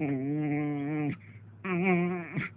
Mm-hmm.